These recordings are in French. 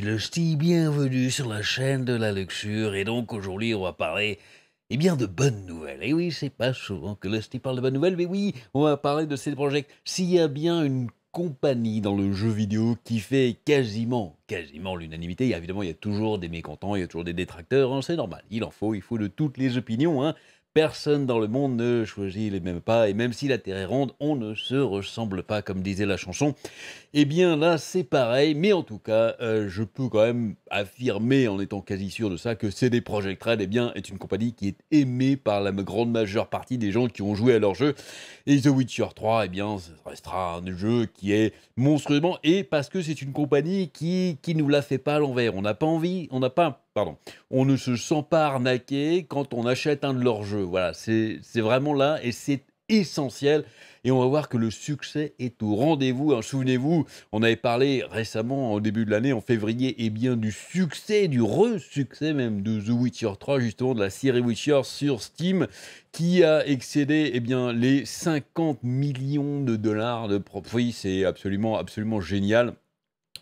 Sti, bienvenue sur la chaîne de la luxure, et donc aujourd'hui on va parler, eh bien, de bonnes nouvelles. Et oui, c'est pas souvent que le Sti parle de bonnes nouvelles, mais oui, on va parler de ces projets. S'il y a bien une compagnie dans le jeu vidéo qui fait quasiment, quasiment l'unanimité, évidemment il y a toujours des mécontents, il y a toujours des détracteurs, hein, c'est normal, il en faut, il faut de toutes les opinions, hein. Personne dans le monde ne choisit les mêmes pas, et même si la Terre est ronde, on ne se ressemble pas, comme disait la chanson. Eh bien là, c'est pareil, mais en tout cas, euh, je peux quand même affirmer, en étant quasi sûr de ça, que CD Projekt Red eh bien, est une compagnie qui est aimée par la grande majeure partie des gens qui ont joué à leur jeu. Et The Witcher 3, eh bien, ça restera un jeu qui est monstrueusement, et parce que c'est une compagnie qui, qui nous la fait pas à l'envers. On n'a pas envie, on n'a pas pardon, on ne se sent pas arnaqué quand on achète un de leurs jeux. Voilà, c'est vraiment là et c'est essentiel. Et on va voir que le succès est au rendez-vous. Hein. Souvenez-vous, on avait parlé récemment, au début de l'année, en février, eh bien du succès, du re-succès même de The Witcher 3, justement de la série Witcher sur Steam, qui a excédé eh bien, les 50 millions de dollars de profit. C'est absolument, absolument génial.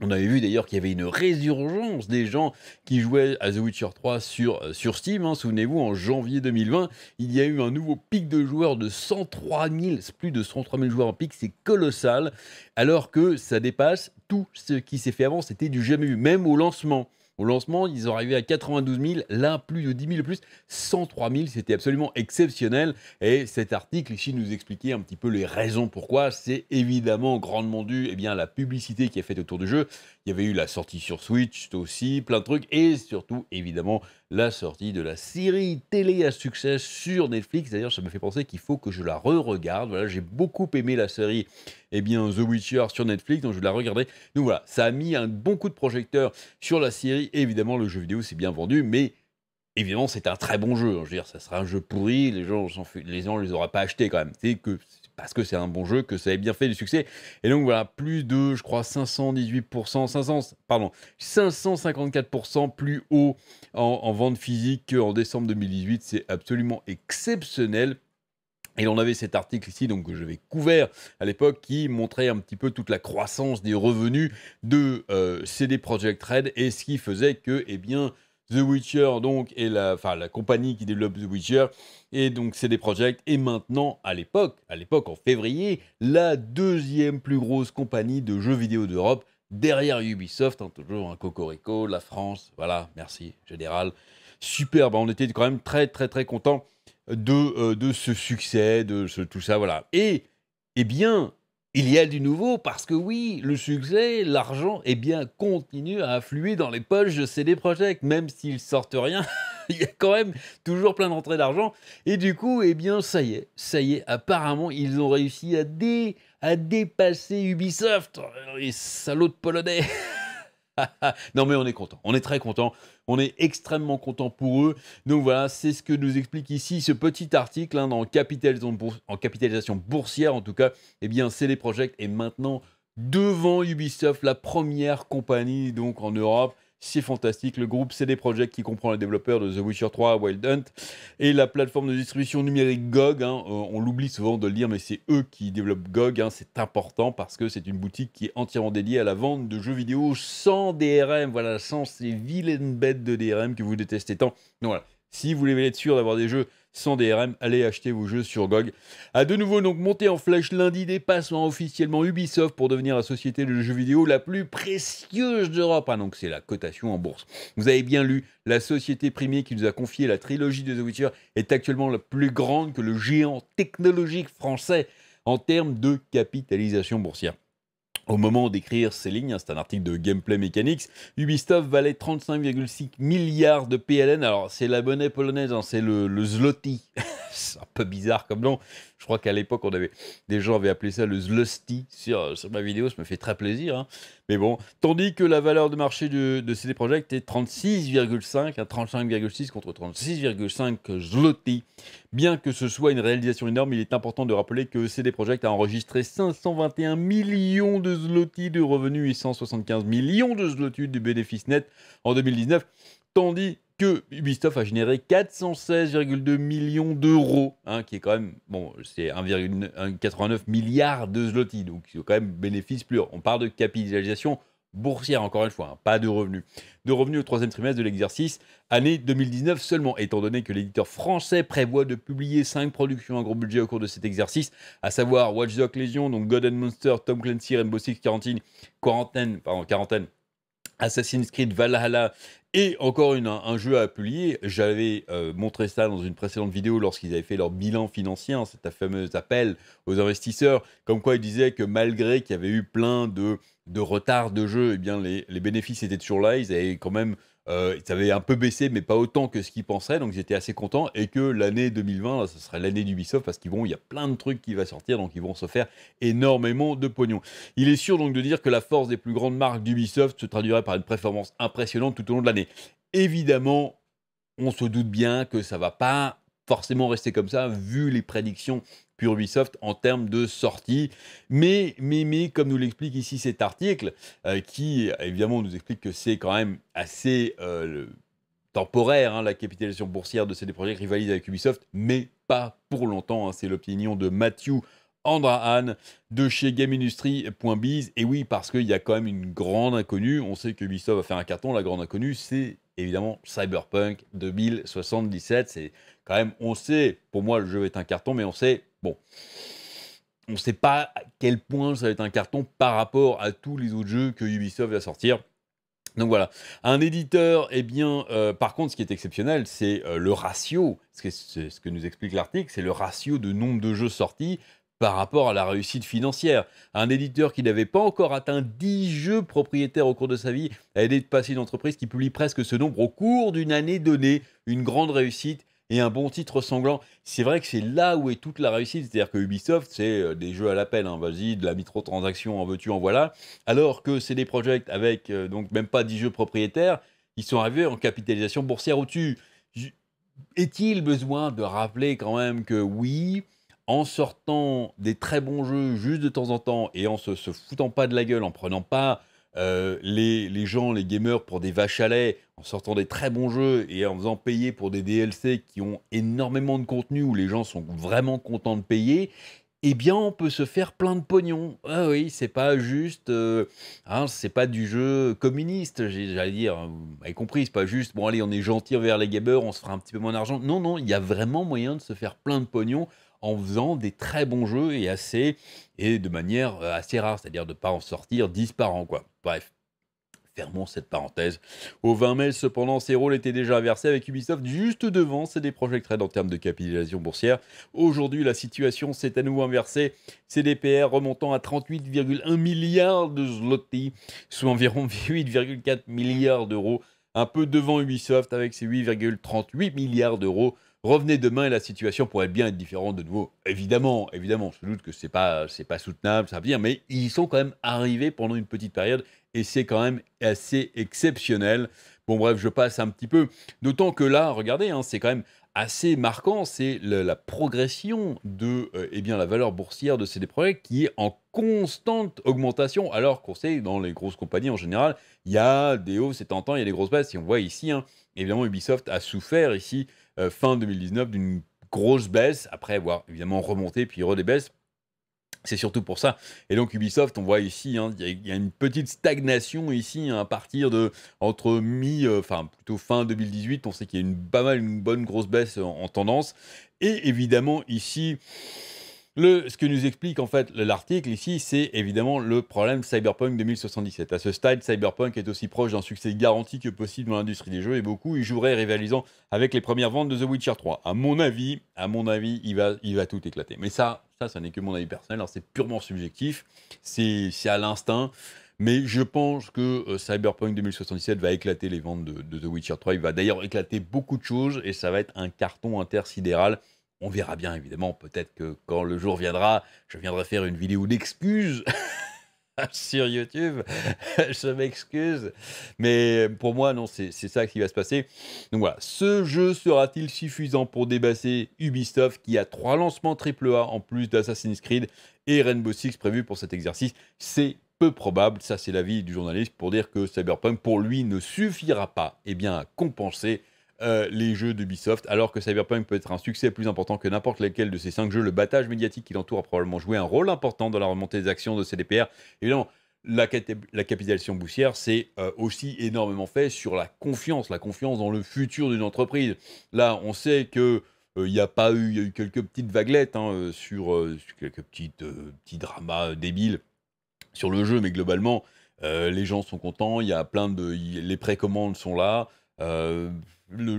On avait vu d'ailleurs qu'il y avait une résurgence des gens qui jouaient à The Witcher 3 sur, euh, sur Steam. Hein. Souvenez-vous, en janvier 2020, il y a eu un nouveau pic de joueurs de 103 000, plus de 103 000 joueurs en pic, c'est colossal, alors que ça dépasse tout ce qui s'est fait avant, c'était du jamais vu, même au lancement. Au lancement, ils ont arrivé à 92 000, là plus de 10 000 de plus, 103 000, c'était absolument exceptionnel. Et cet article ici nous expliquait un petit peu les raisons pourquoi. C'est évidemment grandement dû eh bien, à la publicité qui est faite autour du jeu. Il y avait eu la sortie sur Switch aussi, plein de trucs, et surtout évidemment la sortie de la série télé à succès sur Netflix. D'ailleurs, ça me fait penser qu'il faut que je la re-regarde. Voilà, j'ai beaucoup aimé la série eh bien, The Witcher sur Netflix, donc je la regarderai. Donc voilà, ça a mis un bon coup de projecteur sur la série. évidemment, le jeu vidéo s'est bien vendu, mais évidemment, c'est un très bon jeu. Je veux dire, ça sera un jeu pourri, les gens les gens les auraient pas achetés quand même. C'est que parce que c'est un bon jeu, que ça ait bien fait du succès. Et donc voilà, plus de, je crois, 518%, 500, pardon, 554% plus haut en, vente physique qu'en décembre 2018. C'est absolument exceptionnel. Et on avait cet article ici, donc que j'avais couvert à l'époque, qui montrait un petit peu toute la croissance des revenus de euh, CD Projekt Red et ce qui faisait que, eh bien, The Witcher, donc, et la, enfin, la compagnie qui développe The Witcher, et donc CD Projekt, est maintenant, à l'époque, à l'époque en février, la deuxième plus grosse compagnie de jeux vidéo d'Europe, derrière Ubisoft, hein, toujours un Cocorico, la France, voilà, merci, général. Super, bah, on était quand même très, très, très content de, euh, de ce succès, de tout ça, voilà. Et, eh bien, il y a du nouveau parce que oui, le succès, l'argent, eh bien, continue à affluer dans les poches de CD Projekt, même s'ils sortent rien. il y a quand même toujours plein d'entrées d'argent. Et du coup, eh bien, ça y est, ça y est, apparemment, ils ont réussi à, dé, à dépasser Ubisoft, les salauds de polonais. non mais on est content, on est très content, on est extrêmement content pour eux. Donc voilà, c'est ce que nous explique ici ce petit article hein, en capitalisation boursière en tout cas. Eh bien, CD Projekt est maintenant devant Ubisoft, la première compagnie donc en Europe c'est fantastique. Le groupe CD Projekt qui comprend les développeurs de The Witcher 3, Wild Hunt et la plateforme de distribution numérique GOG. Hein. Euh, on l'oublie souvent de le dire, mais c'est eux qui développent GOG. Hein. C'est important parce que c'est une boutique qui est entièrement dédiée à la vente de jeux vidéo sans DRM. Voilà, sans ces vilaines bêtes de DRM que vous détestez tant. Donc voilà, si vous voulez être sûr d'avoir des jeux sans DRM, allez acheter vos jeux sur GOG. A de nouveau donc monté en flèche lundi, dépassant officiellement Ubisoft pour devenir la société de jeux vidéo la plus précieuse d'Europe. Ah donc c'est la cotation en bourse. Vous avez bien lu, la société primée qui nous a confié la trilogie de The Witcher est actuellement la plus grande que le géant technologique français en termes de capitalisation boursière. Au moment d'écrire ces lignes, c'est un article de Gameplay Mechanics, Ubisoft valait 35,6 milliards de PLN. Alors, c'est la monnaie polonaise, hein, c'est le zloty. un peu bizarre comme nom. Je crois qu'à l'époque, on avait des gens avaient appelé ça le zloty sur, ma vidéo. Ça me fait très plaisir. Hein. Mais bon, tandis que la valeur de marché de, de CD Projekt est 36,5 à 35,6 contre 36,5 zloty. Bien que ce soit une réalisation énorme, il est important de rappeler que CD Projekt a enregistré 521 millions de zloty de revenus et 175 millions de zloty de bénéfices nets en 2019, tandis que Ubisoft a généré 416,2 millions d'euros, hein, qui est quand même, bon, c'est 1,89 milliard de zloty, donc c'est quand même bénéfice plus. On parle de capitalisation boursière, encore une fois, hein, pas de revenus. De revenus au troisième trimestre de l'exercice, année 2019 seulement, étant donné que l'éditeur français prévoit de publier 5 productions à gros budget au cours de cet exercice, à savoir Watch Dogs Legion, donc God and Monster, Tom Clancy, Rainbow Six Quarantine, Quarantaine, pardon, Quarantaine, Assassin's Creed Valhalla et encore un, jeu à publier. J'avais euh, montré ça dans une précédente vidéo lorsqu'ils avaient fait leur bilan financier, hein, cet fameux appel aux investisseurs, comme quoi ils disaient que malgré qu'il y avait eu plein de, de retard de jeux, eh bien les, les bénéfices étaient toujours là. Ils avaient quand même euh, ça avait un peu baissé, mais pas autant que ce qu'ils pensaient, donc j'étais assez content. Et que l'année 2020, ce serait l'année d'Ubisoft parce qu'il y a plein de trucs qui vont sortir, donc ils vont se faire énormément de pognon. Il est sûr donc de dire que la force des plus grandes marques d'Ubisoft se traduirait par une performance impressionnante tout au long de l'année. Évidemment, on se doute bien que ça va pas forcément rester comme ça, vu les prédictions pure Ubisoft en termes de sortie. Mais, mais, mais comme nous l'explique ici cet article, euh, qui évidemment nous explique que c'est quand même assez euh, temporaire, hein, la capitalisation boursière de CD Projekt rivalise avec Ubisoft, mais pas pour longtemps. Hein. c'est l'opinion de Matthew Andrahan de chez GameIndustry.biz. Et oui, parce qu'il y a quand même une grande inconnue. On sait que Ubisoft va faire un carton. La grande inconnue, c'est évidemment Cyberpunk 2077. C'est quand même, on sait, pour moi, le jeu être un carton, mais on sait Bon. On ne sait pas à quel point ça va être un carton par rapport à tous les autres jeux que Ubisoft va sortir. Donc voilà, un éditeur, eh bien, euh, par contre, ce qui est exceptionnel, c'est euh, le ratio, c'est ce que nous explique l'article, c'est le ratio de nombre de jeux sortis par rapport à la réussite financière. Un éditeur qui n'avait pas encore atteint 10 jeux propriétaires au cours de sa vie a aidé de passer une entreprise qui publie presque ce nombre au cours d'une année donnée, une grande réussite et un bon titre sanglant. C'est vrai que c'est là où est toute la réussite. C'est-à-dire que Ubisoft, c'est euh, des jeux à l'appel, hein, vas-y, de la microtransaction, en veux-tu, en voilà. Alors que c'est des projets avec euh, donc même pas 10 jeux propriétaires, ils sont arrivés en capitalisation boursière au-dessus. Est-il besoin de rappeler quand même que oui, en sortant des très bons jeux juste de temps en temps et en se, se foutant pas de la gueule, en prenant pas euh, les, gens, les gamers, pour des vaches à lait, en sortant des très bons jeux et en faisant payer pour des DLC qui ont énormément de contenu, où les gens sont vraiment contents de payer, eh bien, on peut se faire plein de pognon. Ah oui, c'est pas juste, euh, hein, c'est pas du jeu communiste, j'allais dire. Hein, vous avez compris, c'est pas juste, bon allez, on est gentil envers les gamers, on se fera un petit peu moins d'argent. Non, non, il y a vraiment moyen de se faire plein de pognon en faisant des très bons jeux et assez et de manière euh, assez rare, c'est-à-dire de ne pas en sortir 10 par an quoi. Bref. Fermons cette parenthèse. Au 20 mai, cependant, ces rôles étaient déjà inversés avec Ubisoft juste devant CD Projekt Red en termes de capitalisation boursière. Aujourd'hui, la situation s'est à nouveau inversée. CDPR remontant à 38,1 milliards de zloty, soit environ 8,4 milliards d'euros, un peu devant Ubisoft avec ses 8,38 milliards d'euros Revenez demain et la situation pourrait bien être différente de nouveau. Évidemment, évidemment, je doute que c'est pas c'est pas soutenable, ça veut dire, mais ils sont quand même arrivés pendant une petite période et c'est quand même assez exceptionnel. Bon bref, je passe un petit peu. D'autant que là, regardez, hein, c'est quand même assez marquant, c'est la progression de euh, eh bien, la valeur boursière de CD Projekt qui est en constante augmentation, alors qu'on sait, dans les grosses compagnies en général, il y a des hausses et temps, il y a des grosses baisses. Et on voit ici, hein, évidemment, Ubisoft a souffert ici euh, fin 2019 d'une grosse baisse, après avoir évidemment remonté puis redébaisse. C'est surtout pour ça. Et donc Ubisoft, on voit ici, hein, il y, a une petite stagnation ici hein, à partir de entre mi, euh, enfin plutôt fin 2018. On sait qu'il y a une pas mal une bonne grosse baisse en tendance. Et évidemment ici, ce que nous explique en fait l'article ici, c'est évidemment le problème Cyberpunk 2077. À ce stade, Cyberpunk est aussi proche d'un succès garanti que possible dans l'industrie des jeux et beaucoup y joueraient rivalisant avec les premières ventes de The Witcher 3. À mon avis, à mon avis, il va, il va tout éclater. Mais ça, ça, ça n'est que mon avis personnel. Alors c'est purement subjectif, c'est à l'instinct. Mais je pense que euh, Cyberpunk 2077 va éclater les ventes de, de The Witcher 3. Il va d'ailleurs éclater beaucoup de choses et ça va être un carton intersidéral. On verra bien, évidemment. Peut-être que quand le jour viendra, je viendrai faire une vidéo d'excuses sur YouTube. je m'excuse. Mais pour moi, non, c'est ça qui va se passer. Donc voilà, ce jeu sera-t-il suffisant pour débasser Ubisoft qui a trois lancements AAA en plus d'Assassin's Creed et Rainbow Six prévus pour cet exercice? C'est peu probable. Ça, c'est l'avis du journaliste pour dire que Cyberpunk, pour lui, ne suffira pas eh bien, à compenser euh, les jeux d'Ubisoft, alors que Cyberpunk peut être un succès plus important que n'importe lequel de ces cinq jeux. Le battage médiatique qui l'entoure a probablement joué un rôle important dans la remontée des actions de CDPR. Évidemment, la, capitalisation boursière, c'est euh, aussi énormément fait sur la confiance, la confiance dans le futur d'une entreprise. Là, on sait que il n'y a pas eu, y a eu quelques petites vaguelettes hein, sur, quelques petites, petits dramas débiles sur le jeu, mais globalement, les gens sont contents. Il y a plein de, les précommandes sont là.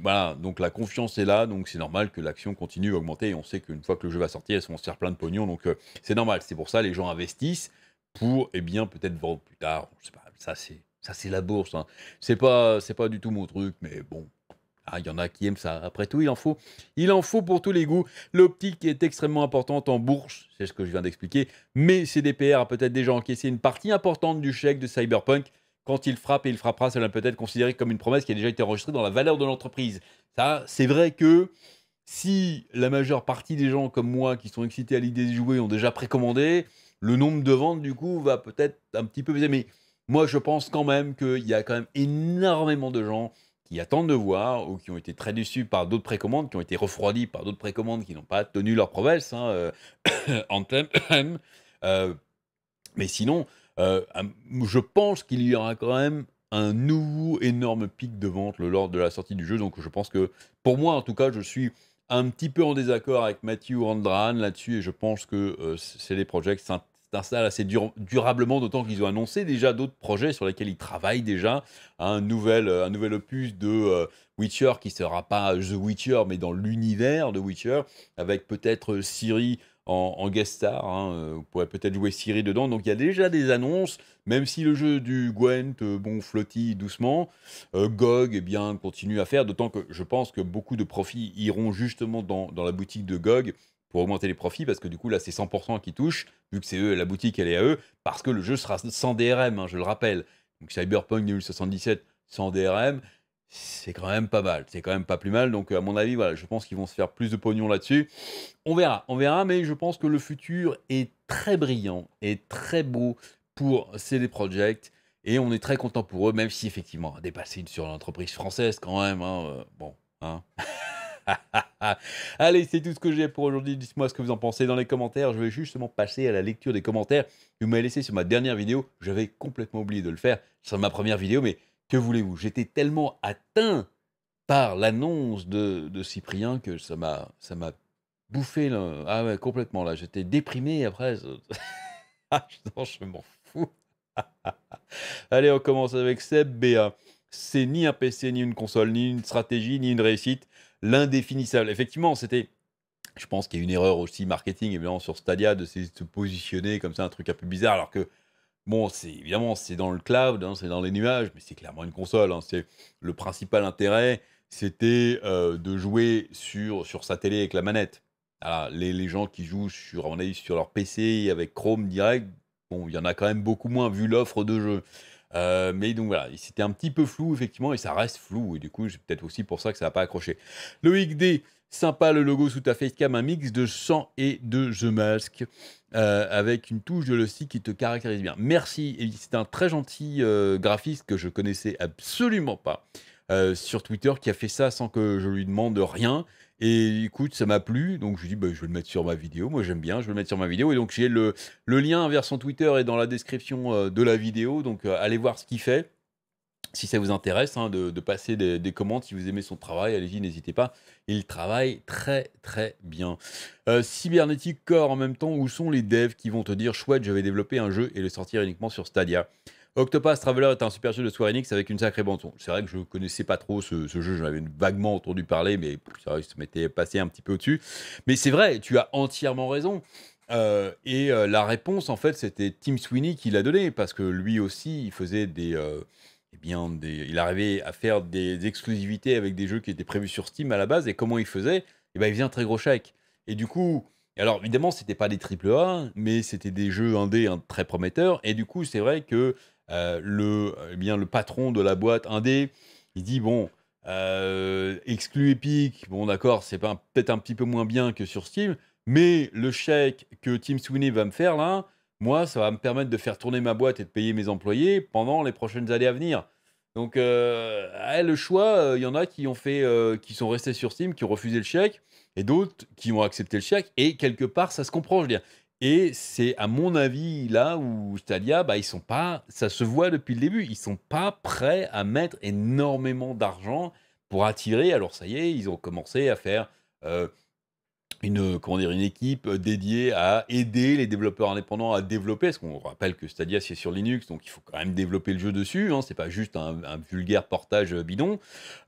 Voilà, donc la confiance est là, donc c'est normal que l'action continue à augmenter. Et on sait qu'une fois que le jeu va sortir, vont se faire plein de pognon, donc c'est normal. C'est pour ça les gens investissent pour, eh bien, peut-être vendre plus tard. Ça c'est ça c'est la bourse. Hein. C'est pas c'est pas du tout mon truc, mais bon, ah, il y en a qui aiment ça. Après tout, il en faut. Il en faut pour tous les goûts. L'optique est extrêmement importante en bourse, c'est ce que je viens d'expliquer. Mais CDPR a peut-être déjà encaissé une partie importante du chèque de Cyberpunk. Quand il frappe et il frappera, cela peut être considéré comme une promesse qui a déjà été enregistrée dans la valeur de l'entreprise. Ça, c'est vrai que si la majeure partie des gens comme moi qui sont excités à l'idée de jouer ont déjà précommandé, le nombre de ventes du coup va peut-être un petit peu baisser. Mais moi, je pense quand même qu'il y a quand même énormément de gens qui attendent de voir ou qui ont été très déçus par d'autres précommandes, qui ont été refroidis par d'autres précommandes qui n'ont pas tenu leur promesse, hein, euh, euh, mais sinon, euh, je pense qu'il y aura quand même un nouveau énorme pic de vente lors de la sortie du jeu. Donc je pense que, pour moi en tout cas, je suis un petit peu en désaccord avec Matthew Andran là-dessus et je pense que c'est des projets s'installe assez durablement, d'autant qu'ils ont annoncé déjà d'autres projets sur lesquels ils travaillent déjà. Un nouvel, euh, un nouvel opus de euh, Witcher qui sera pas The Witcher, mais dans l'univers de Witcher, avec peut-être Siri en, guest star. Hein, euh, vous pourrez peut-être jouer Siri dedans. Donc il y a déjà des annonces, même si le jeu du Gwent, bon, flottille doucement. GOG, eh bien, continue à faire, d'autant que je pense que beaucoup de profits iront justement dans, dans la boutique de GOG pour augmenter les profits, parce que du coup, là, c'est 100% qui touche, vu que c'est eux, la boutique, elle est à eux, parce que le jeu sera sans DRM, hein, je le rappelle. Donc Cyberpunk 2077 sans DRM, c'est quand même pas mal, c'est quand même pas plus mal. Donc à mon avis, voilà, je pense qu'ils vont se faire plus de pognon là-dessus. On verra, on verra, mais je pense que le futur est très brillant et très beau pour CD Projekt. Et on est très content pour eux, même si effectivement, dépasser sur l'entreprise française quand même, hein, euh, bon, hein. Allez, c'est tout ce que j'ai pour aujourd'hui. Dites-moi ce que vous en pensez dans les commentaires. Je vais justement passer à la lecture des commentaires que vous m'avez laissé sur ma dernière vidéo. J'avais complètement oublié de le faire sur ma première vidéo, mais que voulez-vous? J'étais tellement atteint par l'annonce de, Cyprien que ça m'a ça m'a bouffé ah complètement là. J'étais déprimé après. Ah, je m'en fous. Allez on commence avec Seb c'est ni un PC ni une console ni une stratégie ni une réussite. L'indéfinissable. Effectivement, c'était. Je pense qu'il y a une erreur aussi marketing, évidemment, sur Stadia, de se positionner comme ça, un truc un peu bizarre, alors que, bon, c'est évidemment, c'est dans le cloud, hein, c'est dans les nuages, mais c'est clairement une console. Hein. c'est le principal intérêt, c'était euh, de jouer sur, sur sa télé avec la manette. Les, gens qui jouent sur, à mon avis, sur leur PC avec Chrome direct, bon, il y en a quand même beaucoup moins vu l'offre de jeu. Euh, mais donc voilà, c'était un petit peu flou effectivement et ça reste flou et du coup c'est peut-être aussi pour ça que ça n'a pas accroché. Loïc D, sympa le logo sous ta facecam, un mix de sang et de The Mask euh, avec une touche de Losti qui te caractérise bien. Merci, c'est un très gentil euh, graphiste que je connaissais absolument pas sur Twitter qui a fait ça sans que je lui demande rien et écoute, ça m'a plu, donc je dis, bah, je vais le mettre sur ma vidéo. Moi, j'aime bien, je vais le mettre sur ma vidéo. Et donc, j'ai le, le lien vers son Twitter est dans la description euh, de la vidéo. Donc, euh, allez voir ce qu'il fait. Si ça vous intéresse, hein, de, passer des, des, commandes, si vous aimez son travail, allez-y, n'hésitez pas. Il travaille très, très bien. Euh, Cybernetic Core, en même temps, où sont les devs qui vont te dire, chouette, je vais développer un jeu et le sortir uniquement sur Stadia? Octopath Traveler est un super jeu de Square Enix avec une sacrée bande son. C'est vrai que je ne connaissais pas trop ce, jeu, j'en avais vaguement entendu parler, mais c'est vrai que ça m'était passé un petit peu au-dessus. Mais c'est vrai, tu as entièrement raison. Euh, et euh, la réponse, en fait, c'était Tim Sweeney qui l'a donné, parce que lui aussi, il faisait des, euh, eh bien, il arrivait à faire des exclusivités avec des jeux qui étaient prévus sur Steam à la base. Et comment il faisait? Eh ben, il faisait un très gros chèque. Et du coup, alors évidemment, c'était pas des triple A, mais c'était des jeux indés hein, très prometteurs. Et du coup, c'est vrai que euh, le, eh bien, le patron de la boîte indé, il dit bon, euh, exclu Epic, bon d'accord, c'est peut-être un petit peu moins bien que sur Steam, mais le chèque que Tim Sweeney va me faire là, moi, ça va me permettre de faire tourner ma boîte et de payer mes employés pendant les prochaines années à venir. Donc, euh, le choix, il y en a qui ont fait, qui sont restés sur Steam, qui ont refusé le chèque, et d'autres qui ont accepté le chèque. Et quelque part, ça se comprend. Je veux dire, Et c'est à mon avis là où Stadia, bah, ils sont pas, ça se voit depuis le début, ils sont pas prêts à mettre énormément d'argent pour attirer. Alors ça y est, ils ont commencé à faire euh, une, comment dire, une équipe dédiée à aider les développeurs indépendants à développer. Parce qu'on rappelle que Stadia c'est sur Linux, donc il faut quand même développer le jeu dessus. Hein, c'est pas juste un, vulgaire portage bidon.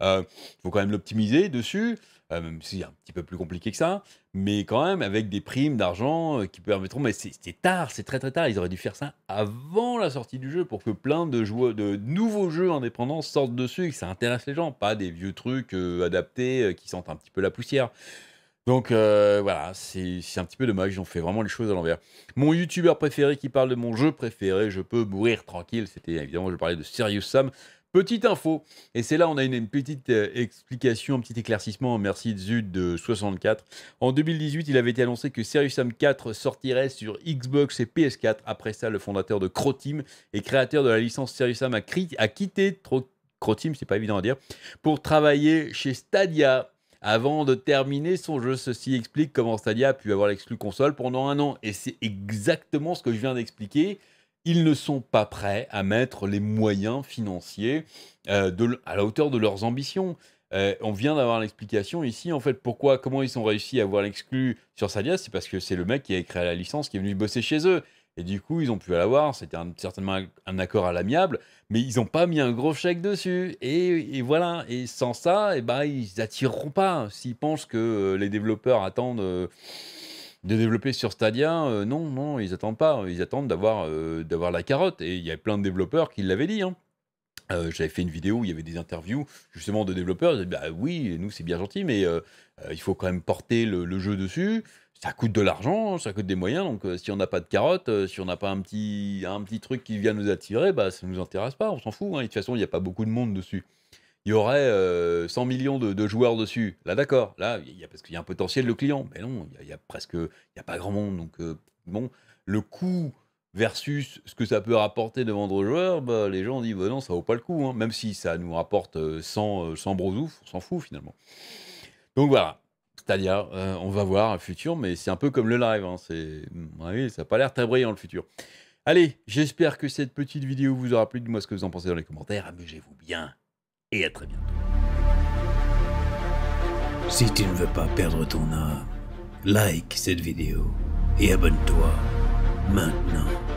Euh, il faut quand même l'optimiser dessus. Euh, même si c'est un petit peu plus compliqué que ça, mais quand même avec des primes d'argent euh, qui permettront. Mais c'est tard, c'est très très tard. Ils auraient dû faire ça avant la sortie du jeu pour que plein de, joueurs, de nouveaux jeux indépendants sortent dessus et que ça intéresse les gens, pas des vieux trucs euh, adaptés qui sentent un petit peu la poussière. Donc voilà, c'est un petit peu dommage, ont fait vraiment les choses à l'envers. Mon youtubeur préféré qui parle de mon jeu préféré, je peux mourir tranquille, c'était évidemment, je parlais de Serious Sam. Petite info, et c'est là on a une, petite euh, explication, un petit éclaircissement, merci Zud de 64. En 2018, il avait été annoncé que Serious Sam 4 sortirait sur Xbox et PS4. Après ça, le fondateur de Croteam et créateur de la licence Serious Sam a, quitté Croteam, c'est pas évident à dire, pour travailler chez Stadia avant de terminer son jeu. Ceci explique comment Stadia a pu avoir l'exclu console pendant un an. Et c'est exactement ce que je viens d'expliquer ils ne sont pas prêts à mettre les moyens financiers euh, à la hauteur de leurs ambitions. Euh, on vient d'avoir l'explication ici, en fait, pourquoi, comment ils ont réussi à avoir l'exclu sur Sadia, c'est parce que c'est le mec qui a créé la licence qui est venu bosser chez eux. Et du coup, ils ont pu l'avoir, c'était certainement un, accord à l'amiable, mais ils n'ont pas mis un gros chèque dessus. Et, voilà, et sans ça, et eh ben, ils attireront pas. S'ils pensent que euh, les développeurs attendent de développer sur Stadia, euh, non, non, ils attendent pas. Ils attendent d'avoir euh, la carotte. Et il y a plein de développeurs qui l'avaient dit. Hein. Euh, j'avais fait une vidéo où il y avait des interviews justement de développeurs. Ils disaient, bah oui, nous c'est bien gentil, mais il faut quand même porter le, jeu dessus. Ça coûte de l'argent, ça coûte des moyens. Donc si on n'a pas de carotte, si on n'a pas un petit, un petit truc qui vient nous attirer, bah, ça ne nous intéresse pas, on s'en fout. Hein. de toute façon, il n'y a pas beaucoup de monde dessus il y aurait 100 euh, millions de, joueurs dessus. Là, d'accord. Là, parce qu'il y a un potentiel de clients. Mais non, il y, a, presque, il y a pas grand monde. Donc, euh, bon, le coût versus ce que ça peut rapporter de vendre aux joueurs, bah, les gens disent, bah non, ça vaut pas le coup. Hein. Même si ça nous rapporte 100, 100 brosouf, on s'en fout finalement. Donc voilà. C'est-à-dire, euh, on va voir le futur, mais c'est un peu comme le live. Hein. C'est, ça n'a pas l'air très brillant le futur. Allez, j'espère que cette petite vidéo vous aura plu. Dites-moi ce que vous en pensez dans les commentaires. Amusez-vous bien et à très bientôt. Si tu ne veux pas perdre ton âme, like cette vidéo et abonne-toi maintenant.